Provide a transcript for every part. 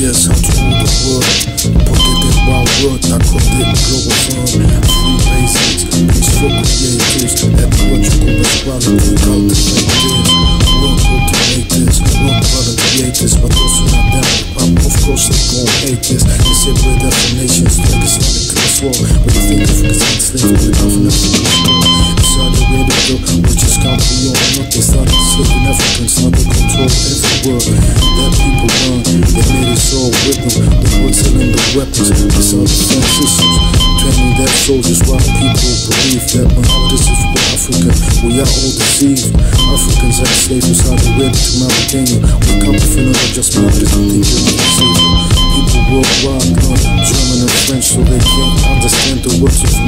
world. Protected one world, not connect Globalfirm. Free basics, peaceful creators, ecological equality, cultivate this. Work cultivate this, work brother create this, but those they hate this. They separate definitions, like it's not a curse war. But you think Africa's enslaved, but the government is control. Saudi Arabia, which is country on they started enslaving Africans, they control every world. That people learn, they made us all with them. The world selling the weapons, it's our defense systems. Training their soldiers while people believe that Muhammad is for Africa. We are all deceived. Africans are slaves from Saudi Arabia to Mauritania. We come from just Muhammad is thinking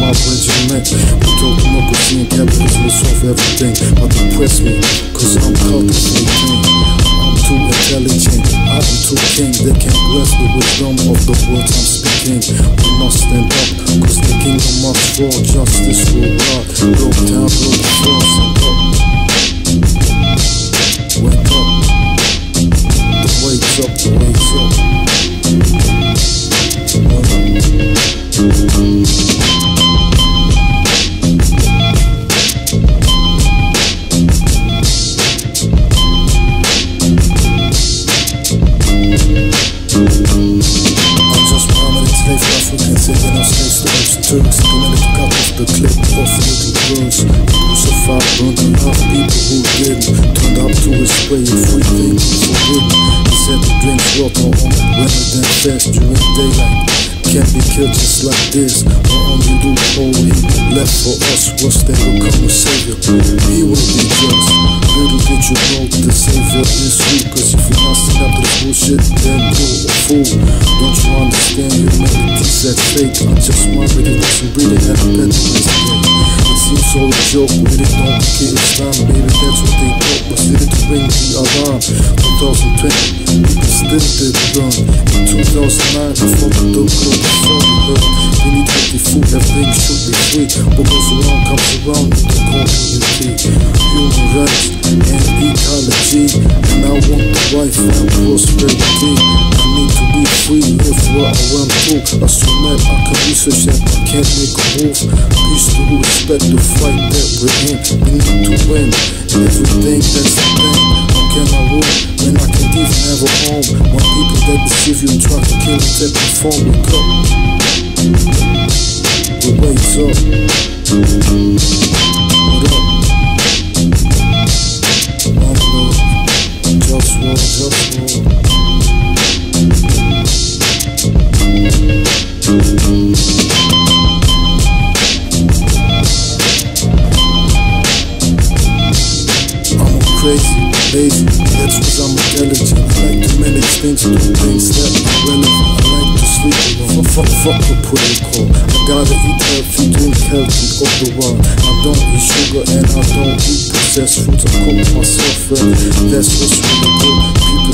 my regiment. We talk democracy and capitalism will solve everything. But depress me, cause I'm cultivating. I'm too intelligent, I'm too king. They can't grasp the wisdom of the words I'm speaking. We must stand up, cause the kingdom must fall. Justice will rise. Blow down, blow the frost little girls Crucified, a lot of people who didn't Turned up to his way if we forbidden He said to drink water on rather than fast during daylight Can't be killed just like this The only loophole he left for us was will come a savior He will be just Little did you know the savior is you Cause if you're not up to bullshit then you're a fool Don't you understand humanity's at fake I just if there's some breathing at a better place seems all a joke when it don't get Islam Maybe that's what they thought was it to ring the alarm 2020 people still did run In 2009 before the dope global phone heard We need healthy food, everything should be free What goes around comes around in the community Human rights and ecology And I want the wife and prosperity where I want to I still mad, I can research that, I can't make a move Peace to respect the fight that we're in We need to win, everything that's the thing How can I rule when I can't even have a home When people that deceive you try to kill and take the phone Wake up, we wake up What up? One love, JustWar, just war do things that are relevant. I like to sleep alone. Fuck, fuck the protocol. I gotta eat healthy, drink healthy all the while. I don't eat sugar and I don't eat processed foods. I cook myself and that's what's really good.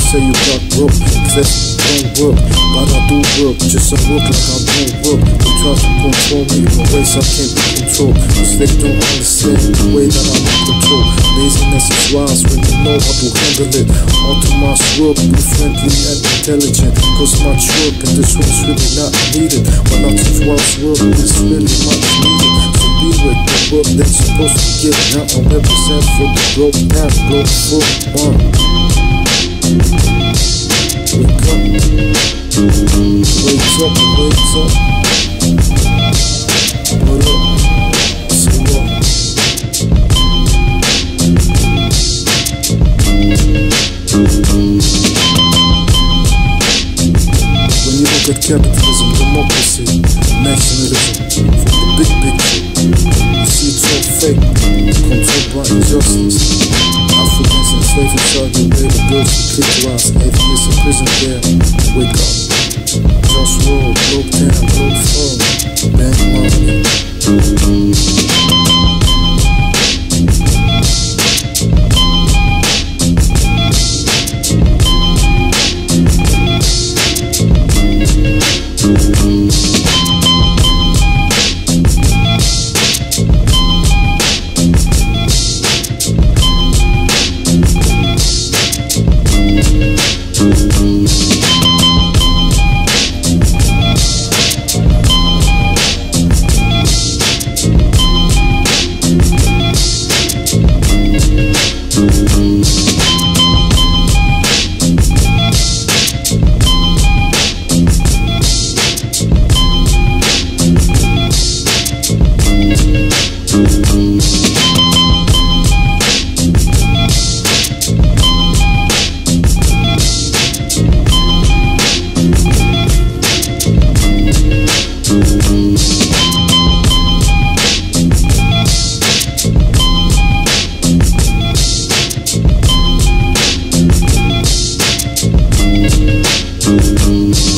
Say you got broke, that don't work. But I do work, just I work like I don't work. They try to control me in ways I can't be controlled. Cause they don't understand the way that I'm in control. Laziness is wise when you know how to handle it. All to my work, be friendly and intelligent. Cause much work and this one's really not needed. But not if one's work it's really much needed. So be with the work that's supposed to get now. I'm represent for the growth path, broke, for one. Wake up, wake up, wake up. What up? Say what? When you look at capitalism, democracy, nationalism, from the big picture, you see it's all fake, controlled by injustice. Africans enslaved in Saudi Arabia, girls who clitorize, atheists in prison there. Wake up. Just roll, globe town, globe phone, bank money. Thank